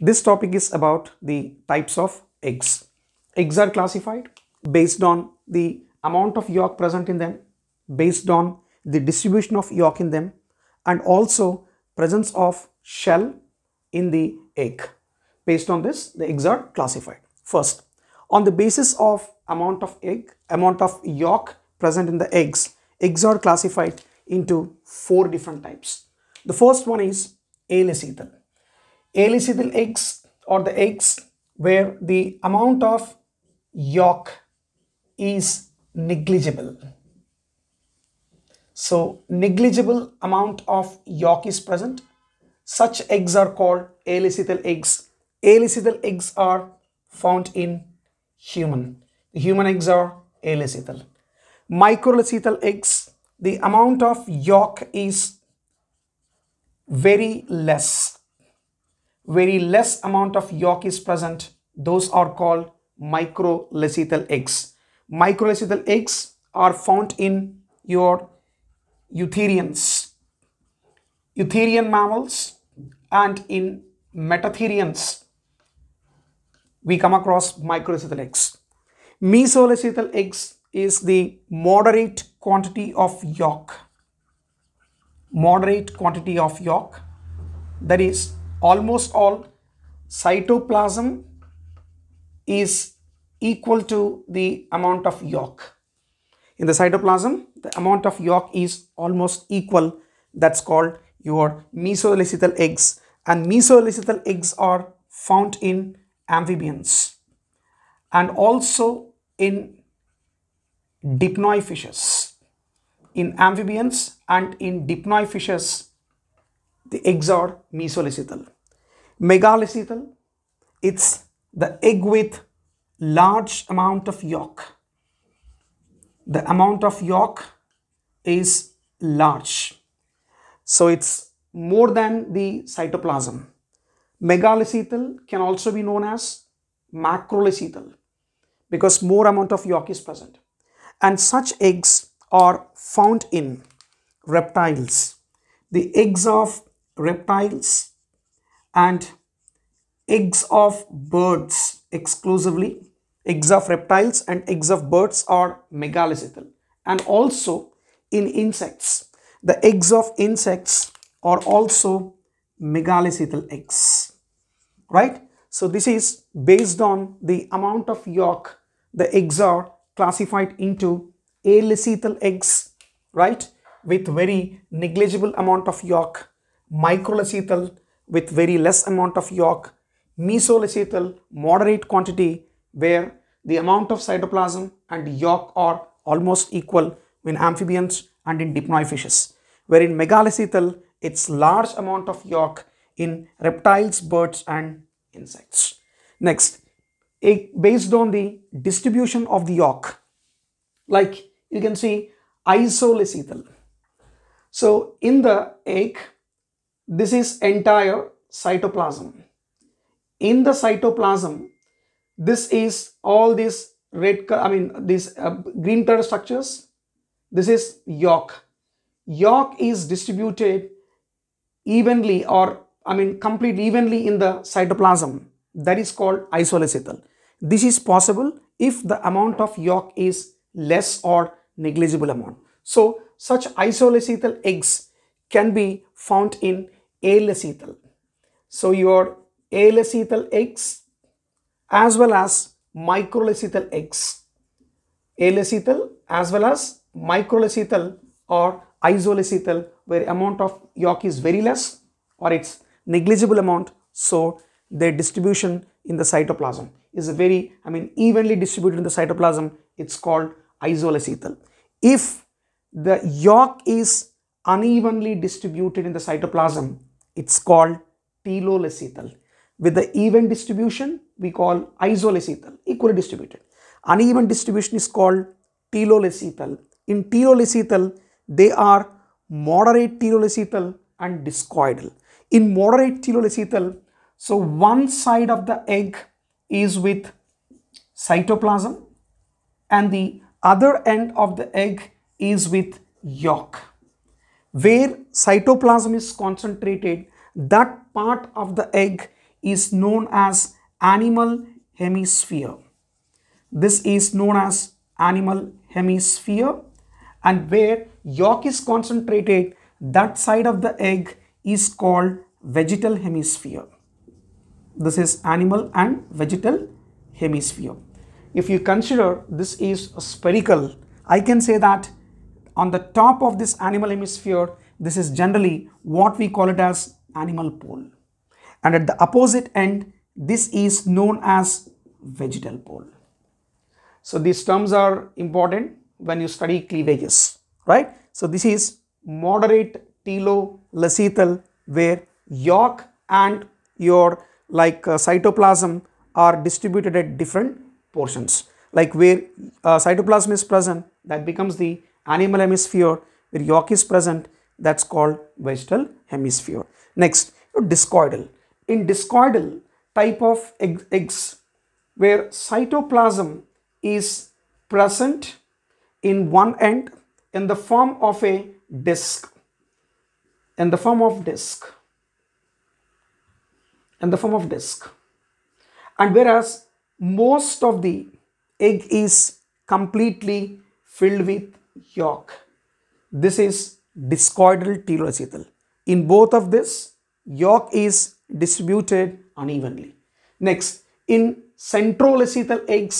This topic is about the types of eggs. Eggs are classified based on the amount of yolk present in them, based on the distribution of yolk in them, and also presence of shell in the egg. Based on this, the eggs are classified. First, on the basis of amount of egg, amount of yolk present in the eggs, eggs are classified into four different types. The first one is alecithal. Alecithal eggs or the eggs where the amount of yolk is negligible. So negligible amount of yolk is present. Such eggs are called alecithal eggs. Alecithal eggs are found in human. The human eggs are alecithal. Microlecithal eggs, the amount of yolk is very less. Very less amount of yolk is present. Those are called microlecithal eggs. Microlecithal eggs are found in your eutherians, eutherian mammals and in metatherians we come across microlecithal eggs. Mesolecithal eggs is the moderate quantity of yolk. Moderate quantity of yolk that is almost all cytoplasm is equal to the amount of yolk. In the cytoplasm, the amount of yolk is almost equal. That's called your mesolecithal eggs. And mesolecithal eggs are found in amphibians and also in dipnoi fishes. In amphibians and in dipnoi fishes, the eggs are mesolecithal. Megalecithal, it's the egg with large amount of yolk. The amount of yolk is large. So it's more than the cytoplasm. Megalecithal can also be known as macrolecithal because more amount of yolk is present. And such eggs are found in reptiles. The eggs of reptiles and eggs of birds exclusively. Eggs of reptiles and eggs of birds are megalecithal. And also in insects, the eggs of insects are also megalecithal eggs, right? So this is based on the amount of yolk the eggs are classified into alecithal eggs, right? With very negligible amount of yolk, microlecithal with very less amount of yolk, mesolecithal moderate quantity where the amount of cytoplasm and yolk are almost equal in amphibians and in dipnoi fishes. Where in megalecithal it's large amount of yolk in reptiles, birds and insects. Next, based on the distribution of the yolk, like you can see isolecithal. So in the egg, this is entire cytoplasm. In the cytoplasm, this is all these red, I mean these uh, green color structures. This is yolk. Yolk is distributed evenly or I mean completely evenly in the cytoplasm. That is called isolecithal. This is possible if the amount of yolk is less or negligible amount. So such isolecithal eggs can be found in alecithal. So your alecithal X as well as microlecithal eggs. Alecithal as well as microlecithal or isolecithal where amount of yolk is very less or it's negligible amount so their distribution in the cytoplasm is a very I mean evenly distributed in the cytoplasm it's called isolecithal. If the yolk is unevenly distributed in the cytoplasm it's called telolecithal. With the even distribution we call isolecithal equally distributed. Uneven distribution is called telolecithal. In telolecithal they are moderate telolecithal and discoidal. In moderate telolecithal, so one side of the egg is with cytoplasm and the other end of the egg is with yolk. Where cytoplasm is concentrated, that part of the egg is known as animal hemisphere. This is known as animal hemisphere and where yolk is concentrated that side of the egg is called vegetal hemisphere. This is animal and vegetal hemisphere. If you consider this is spherical, I can say that on the top of this animal hemisphere, this is generally what we call it as animal pole. And at the opposite end, this is known as vegetal pole. So these terms are important when you study cleavages, right? So this is moderate telolecithal where yolk and your like uh, cytoplasm are distributed at different portions. Like where uh, cytoplasm is present, that becomes the animal hemisphere. Where yolk is present, that's called vegetal hemisphere. Next, discoidal. In discoidal type of eggs, where cytoplasm is present in one end in the form of a disc in the form of disc in the form of disc and whereas most of the egg is completely filled with yolk this is discoidal telolecithal in both of this yolk is distributed unevenly next in centrolecithal eggs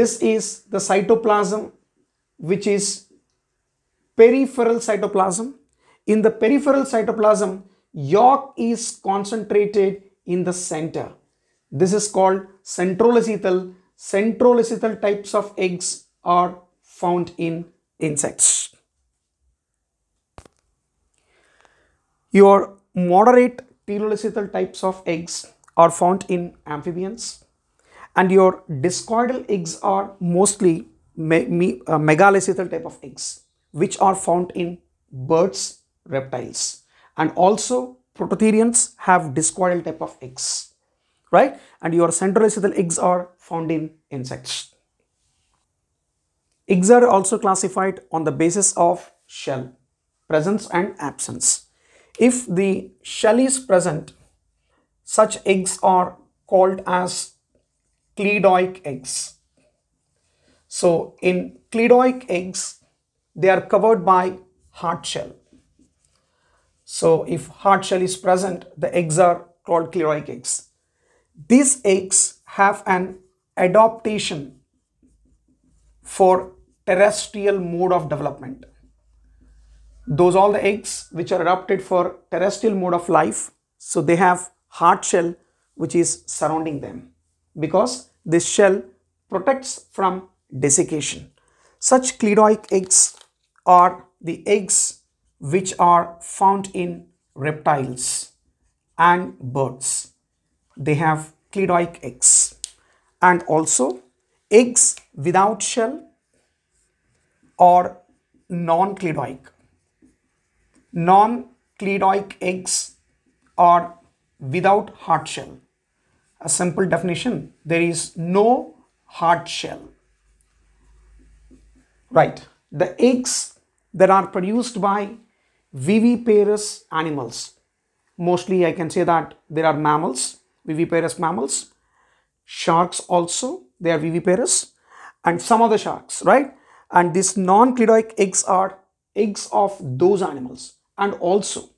this is the cytoplasm which is peripheral cytoplasm in the peripheral cytoplasm, yolk is concentrated in the center. This is called centrolecithal. Centrolecithal types of eggs are found in insects. Your moderate telolecithal types of eggs are found in amphibians and your discoidal eggs are mostly me me uh, megalecithal type of eggs which are found in birds reptiles and also prototherians have discoidal type of eggs right and your centrolecithal eggs are found in insects eggs are also classified on the basis of shell presence and absence. If the shell is present such eggs are called as cleidoic eggs. So in cleidoic eggs they are covered by hard shell. So if hard shell is present, the eggs are called cleidoic eggs. These eggs have an adaptation for terrestrial mode of development. Those all the eggs which are adapted for terrestrial mode of life. So they have hard shell which is surrounding them because this shell protects from desiccation. Such cleidoic eggs are the eggs which are found in reptiles and birds. They have cleidoic eggs and also eggs without shell or non-cleidoic. Non-cleidoic eggs are without hard shell. A simple definition, there is no hard shell. Right, the eggs that are produced by viviparous animals. Mostly I can say that there are mammals, viviparous mammals, sharks also, they are viviparous and some other sharks, right? And these non-cleidoic eggs are eggs of those animals and also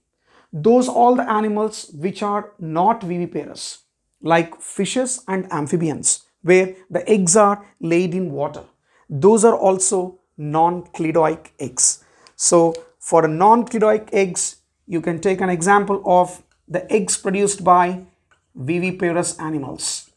those all the animals which are not viviparous like fishes and amphibians where the eggs are laid in water. Those are also non-cleidoic eggs. So for non-cleidoic eggs, you can take an example of the eggs produced by viviparous animals.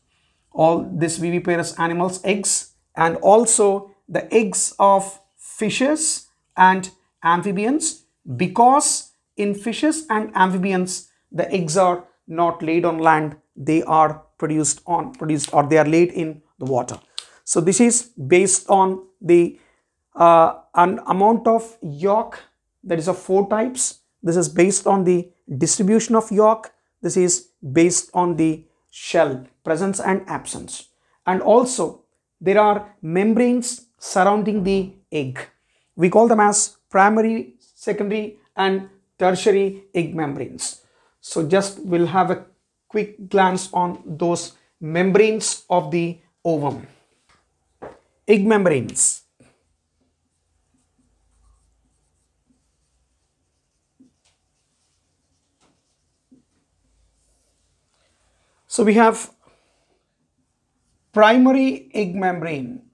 All these viviparous animals eggs and also the eggs of fishes and amphibians because in fishes and amphibians the eggs are not laid on land they are produced on produced or they are laid in the water so this is based on the uh, an amount of yolk that is of four types. This is based on the distribution of yolk. This is based on the shell presence and absence. And also there are membranes surrounding the egg. We call them as primary, secondary and tertiary egg membranes. So just we'll have a quick glance on those membranes of the ovum. Egg membranes. So we have primary egg membrane.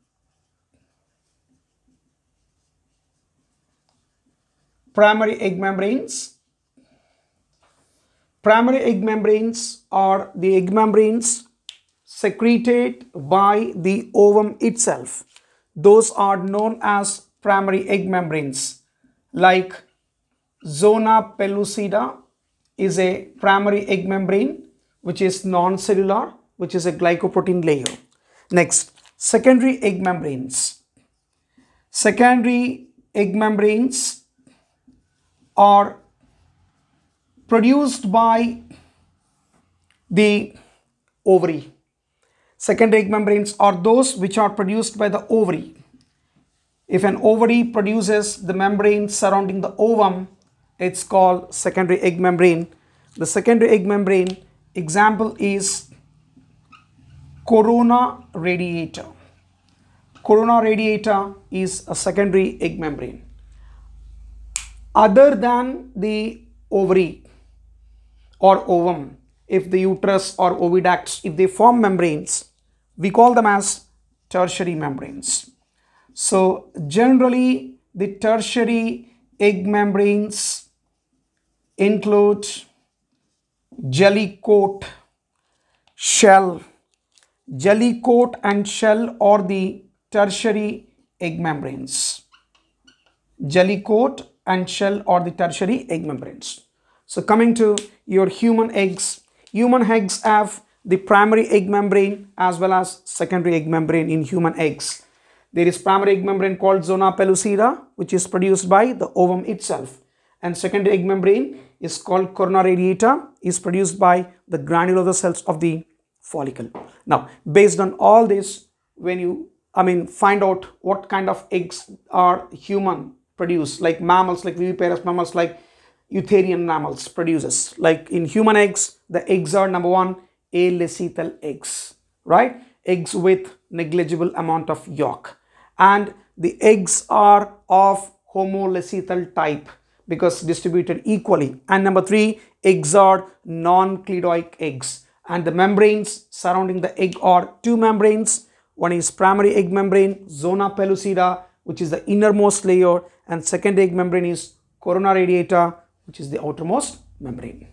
Primary egg membranes. Primary egg membranes are the egg membranes secreted by the ovum itself. Those are known as primary egg membranes like zona pellucida is a primary egg membrane which is non-cellular which is a glycoprotein layer. Next, secondary egg membranes. Secondary egg membranes are produced by the ovary. Secondary egg membranes are those which are produced by the ovary. If an ovary produces the membrane surrounding the ovum, it's called secondary egg membrane. The secondary egg membrane example is corona radiata. Corona radiata is a secondary egg membrane. Other than the ovary or ovum, if the uterus or oviducts, if they form membranes, we call them as tertiary membranes. So generally the tertiary egg membranes include jelly coat, shell, jelly coat and shell or the tertiary egg membranes. Jelly coat and shell or the tertiary egg membranes. So coming to your human eggs, human eggs have the primary egg membrane as well as secondary egg membrane in human eggs. There is primary egg membrane called zona pellucida which is produced by the ovum itself and secondary egg membrane is called corona radiata is produced by the granular cells of the follicle. Now, based on all this, when you, I mean, find out what kind of eggs are human produce, like mammals, like viviparous mammals, like eutherian mammals produces. Like in human eggs, the eggs are number one, alecithal eggs, right? Eggs with negligible amount of yolk. And the eggs are of homolecithal type because distributed equally. And number three, eggs are non-cleidoic eggs and the membranes surrounding the egg are two membranes. One is primary egg membrane, zona pellucida, which is the innermost layer and second egg membrane is corona radiata, which is the outermost membrane.